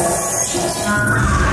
啊。